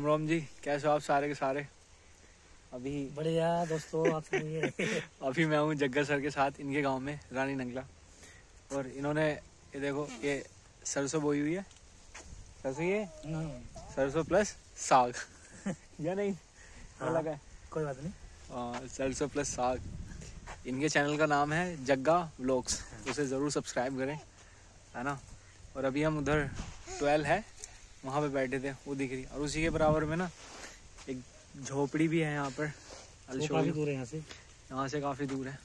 रोम रोम जी कैसे हो आप सारे के सारे? अभी बढ़िया दोस्तों आप सुनिए। अभी मैं हूँ जग्गा सर के साथ इनके गाँव में रानी नंगला। और इन्होंने ये देखो ये सरसों बोई हुई है। सरसों ये? हम्म, सरसों प्लस साग। या नहीं? हाँ। अलग है। कोई बात नहीं। सरसों प्लस साग। इनके चैनल का नाम है जग्गा व्लॉग्स उसे ज़रूर सब्सक्राइब करें है ना? और अभी हम उधर ट्वेल्व है। वहाँ पे बैठे थे वो दिख रही और उसी के बराबर में ना एक झोपड़ी भी है यहाँ पर काफ़ी दूर है यहाँ से। यहाँ से काफ़ी दूर है।